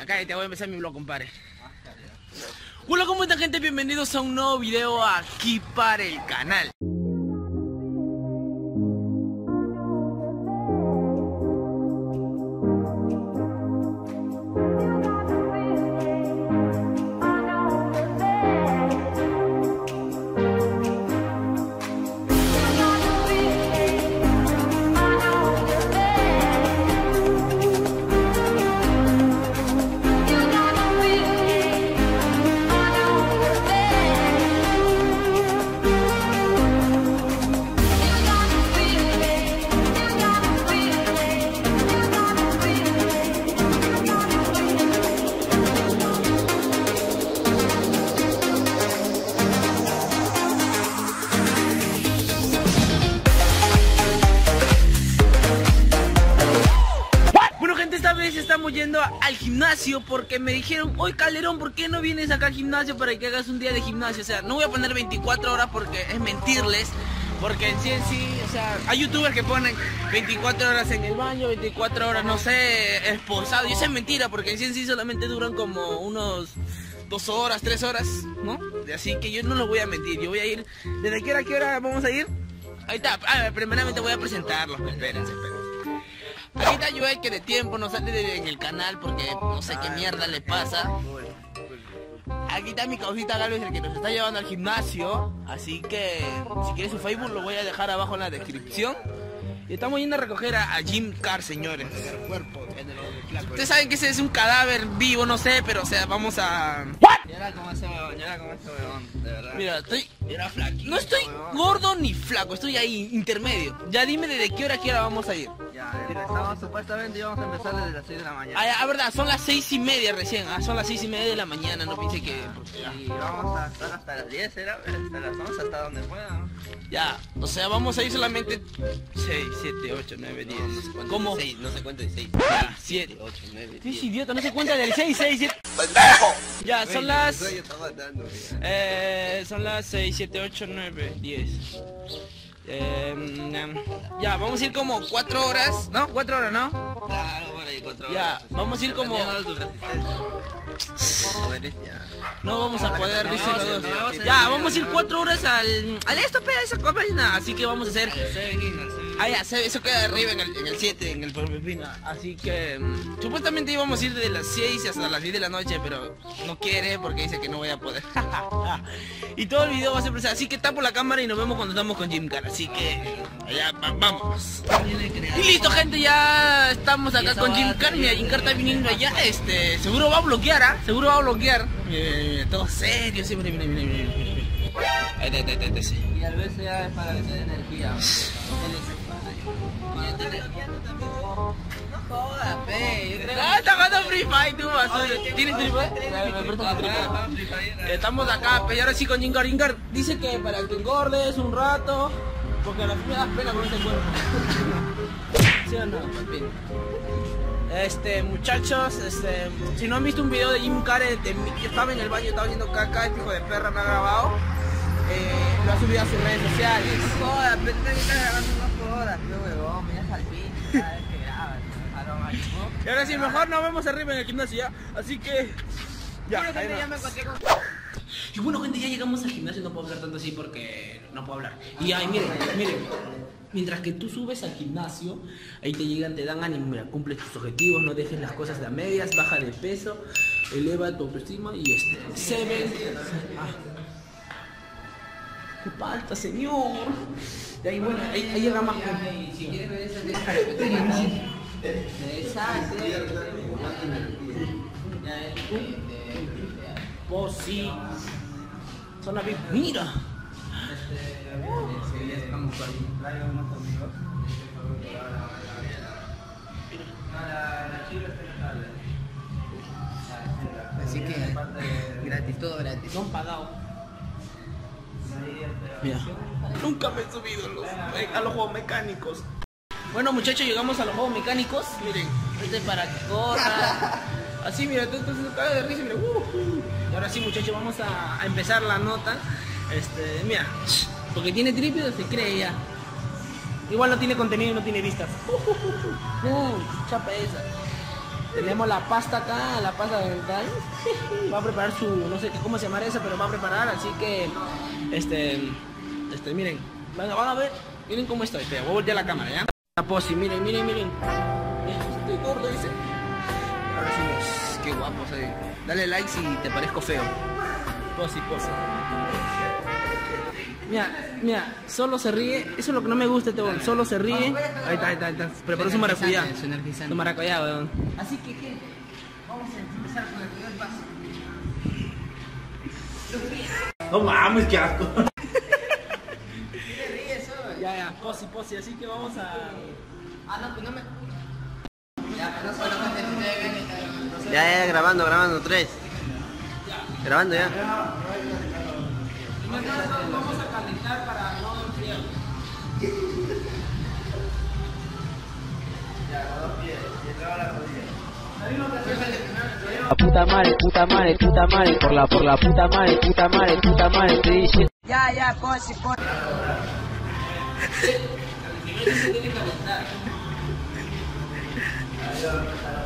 Acá te voy a empezar mi blog, compadre. Hola, ¿cómo están gente? Bienvenidos a un nuevo video aquí para el canal. Gimnasio porque me dijeron, hoy Calderón, ¿por qué no vienes acá al gimnasio para que hagas un día de gimnasio? O sea, no voy a poner 24 horas porque es mentirles. Porque en sí sí, o sea, hay youtubers que ponen 24 horas en el baño, 24 horas, no sé, esposado. Y eso es mentira porque en sí en sí solamente duran como unos dos horas, tres horas, ¿no? Así que yo no lo voy a mentir, yo voy a ir, ¿desde qué hora, a qué hora vamos a ir? Ahí está, ah, primeramente voy a presentarlos, espérense, espérense. Aquí está Joel que de tiempo no sale de- en el canal porque no sé qué mierda le pasa. Aquí está mi causita Galvez, el que nos está llevando al gimnasio. Así que si quieres su Facebook lo voy a dejar abajo en la descripción. Y estamos yendo a recoger a, a Jim Carr, señores. Ustedes saben que ese es un cadáver vivo, no sé, pero o sea, vamos a... Ese huevón, llora como ese huevón, de verdad. Mira, estoy... Era flaquito. No estoy gordo ni flaco, estoy ahí, intermedio. Ya dime desde qué hora a qué hora vamos a ir. Ya, empezamos supuestamente íbamos a empezar desde las 6 de la mañana. Ah, ya, verdad, son las seis y media recién. Ah, son las seis y media de la mañana, no piense que... Y vamos a estar hasta las 10, era, hasta las 11, hasta donde puedan. Ya, o sea, vamos a ir solamente 6, 7, 8, 9, 10. ¿Cómo? no se cuenta de 6. Ya, 7. 8, 9, ¿Qué es idiota? No se cuenta del 6, 6, 7. Ya, son las... Eh, son las 6, 7, 8, 9, 10. Eh, ya, vamos a ir como 4 horas, ¿no? 4 horas, ¿no? Claro, bueno, y 4 Ya, vamos a ir como... No vamos a poder, dice Ya, vamos a ir no, 4 horas al... Al esto, pega esa copa Así que vamos a hacer... Ah, ya, eso queda arriba en el, en el 7, en el Pina. Así que mm, supuestamente íbamos a ir de las 6 hasta las 10 de la noche, pero no quiere porque dice que no voy a poder. y todo el video va a ser presente. Así que tapo la cámara y nos vemos cuando estamos con Jim Carr. Así que allá va- vamos. Y listo, gente, ya estamos acá con Jim Carr. Mira, Jim Carr está viniendo allá. Este, seguro va a bloquear, ¿ah? Seguro va a bloquear. Mira, todo serio, sí, mira, mira, mira, mira, mira. Ahí, ahí, ahí, ahí, ahí. Y al veces ya es para que energía. Pe, Ah, está jugando Free Fire, tú, basura. ¿Tienes Free Fire? Estamos acá, pero ahora sí con Jingar. Jingar dice que para que engordes un rato, porque a la fin me das pena con ese cuerpo. ¿Sí o no? Este, muchachos, este, si no han visto un video de Jim Carrey, de yo estaba en el baño, estaba haciendo caca, este hijo de perra me ha grabado, eh, lo ha subido a sus redes sociales. No jodas, grabando unas pe, huevón, fin, cada vez que grabas. A lo máximo. Y ahora sí, mejor nos vemos arriba en el gimnasio ya, así que... Ya, Bueno, gente, ya me encontré con... Y bueno, gente, ya llegamos al gimnasio, no puedo hablar tanto así porque no puedo hablar. Y ahí, miren, miren, mientras que tú subes al gimnasio, ahí te llegan, te dan ánimo, mira, cumples tus objetivos, no dejes las cosas de a medias, baja de peso, eleva tu autoestima y este, se ven. Ah. ¿Qué falta, señor? Y ahí, bueno, ahí, ahí llega más gente. Si quieres ver esa Exacto. Vos sí. Son las Mira. Así que, gratis, todo gratis. No han pagado. Mira, nunca me he subido a los, a los juegos mecánicos. Bueno muchachos, llegamos a los juegos mecánicos. Miren, este es para que corra. Así, mira, tú, tú, caga de risa, mira. uh, uh. Y ahora sí muchachos, vamos a, a empezar la nota. Este, mira, porque tiene trípode se cree ya. Igual no tiene contenido y no tiene vistas. Uh, chapa esa. Tenemos la pasta acá, la pasta dental. Va a preparar su, no sé cómo se llamará esa, pero va a preparar, así que, este, este, miren, van, a- van a ver, miren cómo estoy. Voy a voltear la cámara, ¿ya? La posi, miren, miren, miren. Estoy gordo, dice. Ahora pues, qué guapo soy. Dale like si te parezco feo. Posi, posi. Mira, mira, solo se ríe, eso es lo que no me gusta, este weón, solo se ríe. Ahí está, ahí está, ahí está. Preparó su maracuyá. Su maracuyá, weón. Así que, ¿qué? Vamos a empezar con el primer paso. No mames, qué asco. Ya, ya, posi, posi, así que vamos a... Ah, no, pues no me Ya, pero no solo Ya, ya, grabando, grabando, tres. Grabando ya. Vamos a calentar para no enfriar. La puta madre, puta madre, puta madre, por la, por la puta madre, puta madre, puta madre, te dice. Ya, ya, posi, posi.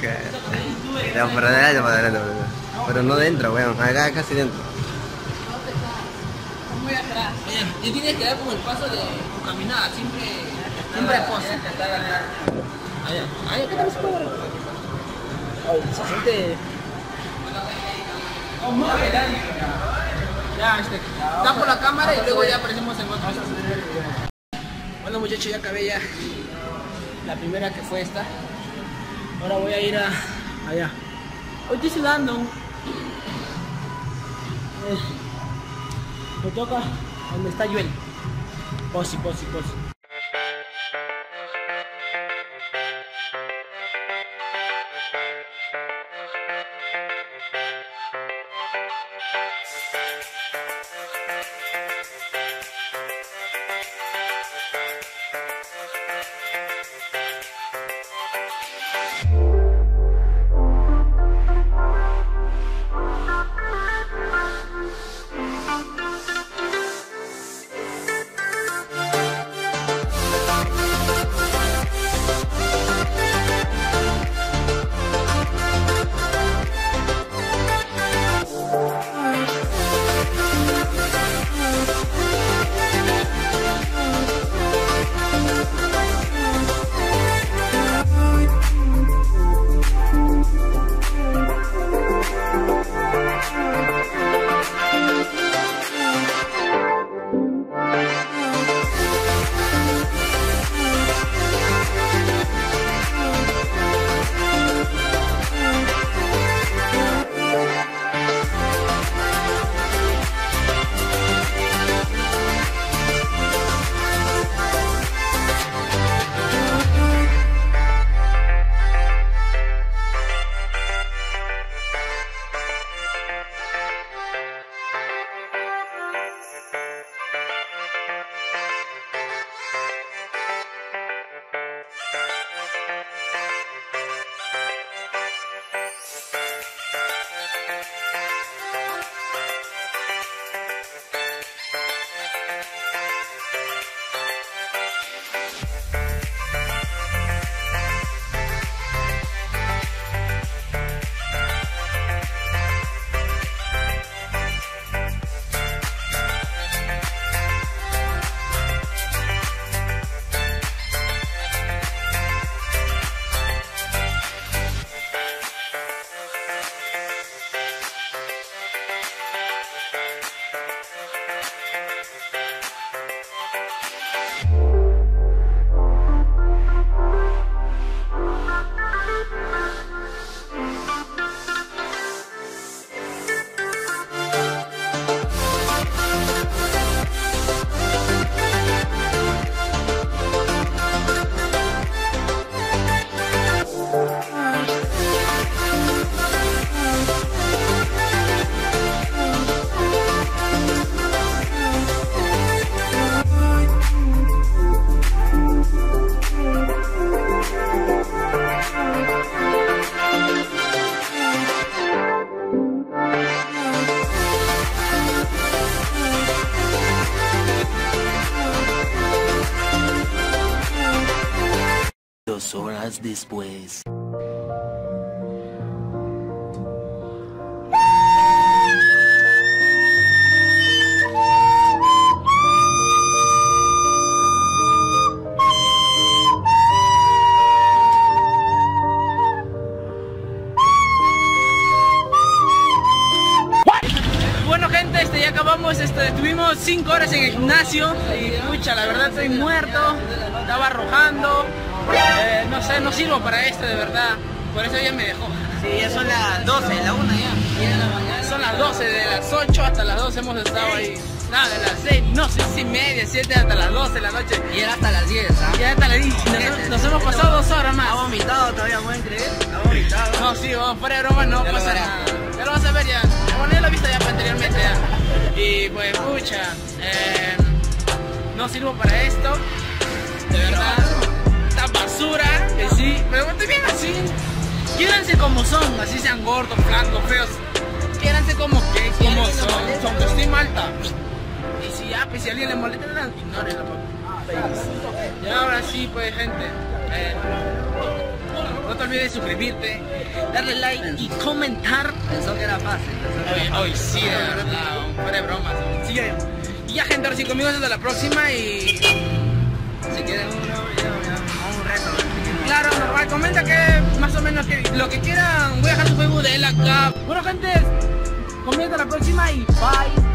Cae. Ya, para adelante, para adelante, para adelante. Pero no dentro, weón. Acá casi dentro. Muy atrás. Oye, y tienes que dar como el paso de tu caminada, siempre, siempre posi. Allá, allá, ¿qué tal se puede? Ay, se siente. Oh, muy adelante. Ya, este, tapo la cámara y luego ya aparecemos en otro. Bueno, muchachos, ya acabé ya la primera que fue esta. Ahora voy a ir a allá. Hoy estoy sudando. Eh, me toca donde está Yuel. Posi, posi, posi. Horas después. Este, ya acabamos, este, estuvimos 5 horas en el gimnasio y pucha, la verdad estoy muerto, estaba arrojando, eh, no sé, no sirvo para esto de verdad, por eso ya me dejó. Sí, ya son las 12, la 1 ya. Son las 12, de las 8 hasta las 12 hemos estado ahí. Nada, de las 6, no, 6 y media, 7 hasta las 12 de la noche. Y era hasta las 10, ¿ah? Ya hasta las 10, nos, nos hemos pasado dos horas Ha más. vomitado todavía, ¿pueden creer? Ha vomitado. No, sí, vamos, fuera de broma no Ya pasa nada. Ya lo vas a ver ya. Bueno, ya lo he visto ya anteriormente ya. Y pues, pucha, eh, no sirvo para esto. De verdad. Basura, que sí. Pero bien así. Quédense como son, así sean gordos, flacos, feos. Quédense como que, como son. Son autoestima alta. Y si ya, pues si alguien le molesta, no, ignórenlo. Y ahora sí, pues, gente. eh, no te olvides de suscribirte, darle like y comentar. Pensó que era fácil. Hoy, sí, de verdad, fuera de bromas. Sí, y ya gente, ahora sí conmigo hasta la próxima y. Si quieren claro, normal, comenta que más o menos que, lo que quieran, voy a dejar su Facebook de él acá. Bueno gente, comenta la próxima y bye.